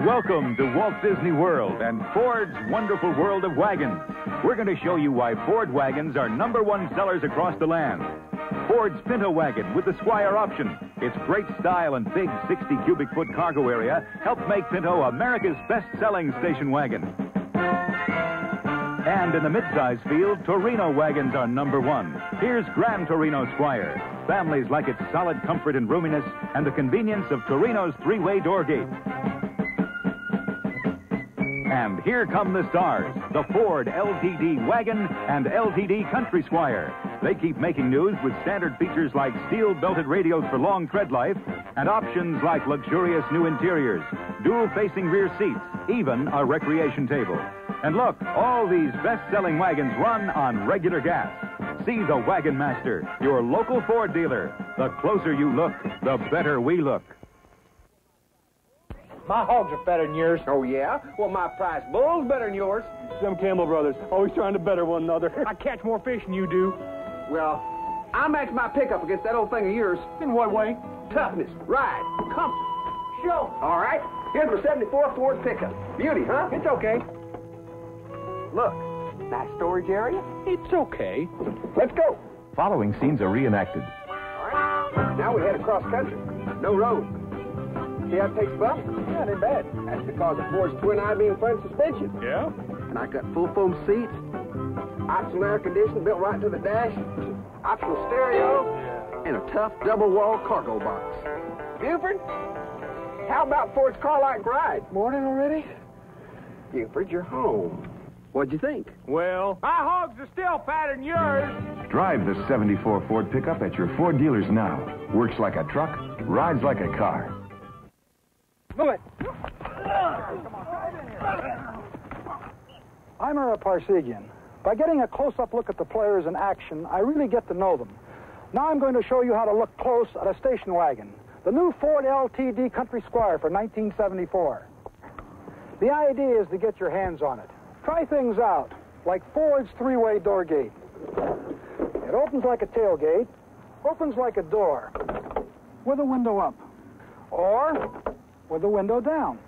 Welcome to Walt Disney World and Ford's wonderful world of wagons. We're going to show you why Ford wagons are number one sellers across the land. Ford's Pinto wagon with the Squire option. Its great style and big 60 cubic foot cargo area helped make Pinto America's best selling station wagon. And in the midsize field, Torino wagons are number one. Here's Gran Torino Squire. Families like its solid comfort and roominess and the convenience of Torino's three way door gate. And here come the stars the Ford LTD Wagon and LTD Country Squire. They keep making news with standard features like steel belted radials for long tread life and options like luxurious new interiors, dual facing rear seats, even a recreation table. And look, all these best selling wagons run on regular gas. See the Wagon Master, your local Ford dealer. The closer you look, the better we look. My hogs are better than yours. Oh, yeah? Well, my price bull's better than yours. Them Campbell brothers, always trying to better one another. I catch more fish than you do. Well, I match my pickup against that old thing of yours. In what way? Toughness, ride, comfort. Show. All right, here's my 74 Ford pickup. Beauty, huh? It's okay. Look, nice storage area. It's okay. Let's go. Following scenes are reenacted. All right, now we head across country. No road. See how it takes bump? Yeah, ain't bad. That's because of Ford's twin I-beam front suspension. Yeah? And I got full foam seats, optional air conditioning built right to the dash, optional stereo, and a tough double wall cargo box. Buford, how about Ford's car-like ride? Morning already? Buford, you're home. What'd you think? Well, my hogs are still fatter than yours. Drive the 74 Ford pickup at your Ford dealers now. Works like a truck, rides like a car. Move it. I'm Ara Parseghian. By getting a close-up look at the players in action, I really get to know them. Now I'm going to show you how to look close at a station wagon, the new Ford LTD Country Squire for 1974. The idea is to get your hands on it. Try things out, like Ford's three-way door gate. It opens like a tailgate, opens like a door, with a window up, or with the window down.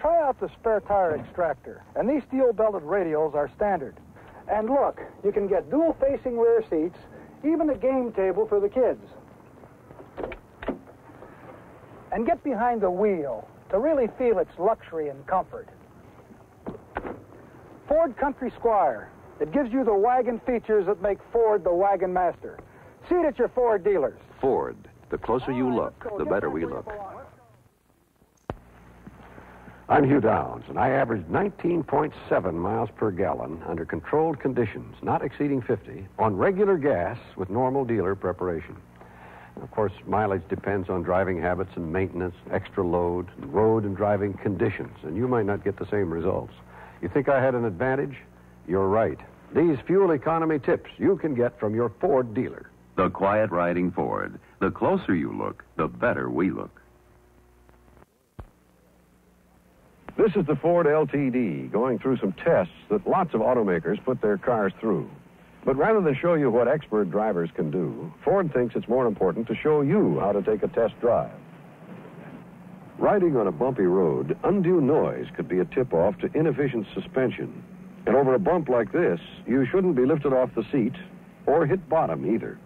Try out the spare tire extractor, and these steel-belted radials are standard. And look, you can get dual-facing rear seats, even a game table for the kids. And get behind the wheel to really feel its luxury and comfort. Ford Country Squire. It gives you the wagon features that make Ford the wagon master. See it at your Ford dealers. Ford. The closer you look, the better we look. I'm Hugh Downs, and I averaged 19.7 miles per gallon under controlled conditions, not exceeding 50, on regular gas with normal dealer preparation. Of course, mileage depends on driving habits and maintenance, extra load, road and driving conditions, and you might not get the same results. You think I had an advantage? You're right. These fuel economy tips you can get from your Ford dealer. The quiet riding Ford. The closer you look, the better we look. This is the Ford LTD going through some tests that lots of automakers put their cars through. But rather than show you what expert drivers can do, Ford thinks it's more important to show you how to take a test drive. Riding on a bumpy road, undue noise could be a tip off to inefficient suspension. And over a bump like this, you shouldn't be lifted off the seat or hit bottom either.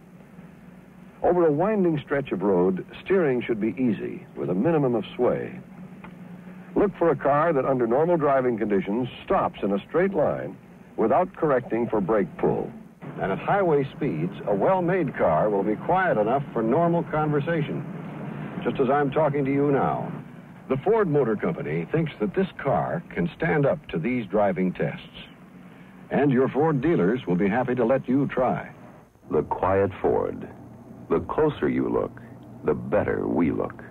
Over a winding stretch of road, steering should be easy with a minimum of sway. Look for a car that, under normal driving conditions, stops in a straight line without correcting for brake pull. And at highway speeds, a well made car will be quiet enough for normal conversation, just as I'm talking to you now. The Ford Motor Company thinks that this car can stand up to these driving tests. And your Ford dealers will be happy to let you try. The quiet Ford. The closer you look, the better we look.